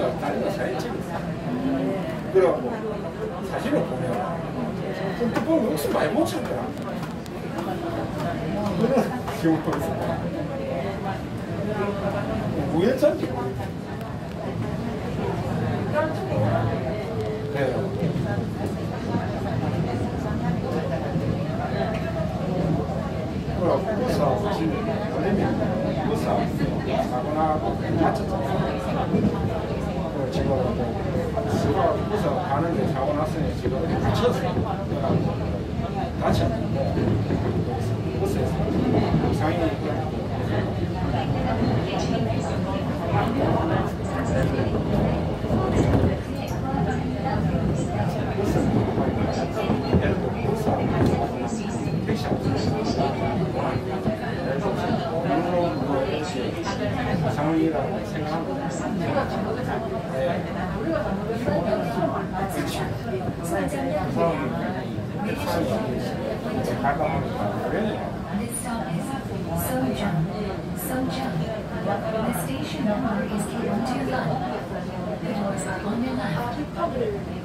찍어 다른 사진 찍었어 그래갖고 사진을 보면 또 보면 목숨 많이 못 찾더라 그런 기억도 있어 우연찮지 네. 그럼 버스 사진 걸리면 버스 사고 나고 다쳤잖아 수가 부서 가는 게 사고 났으니 지금 다쳤어. 그래가지고 다쳤는데 이상이 상황이 Sojung. Sojung. The station number is K125. The doors are.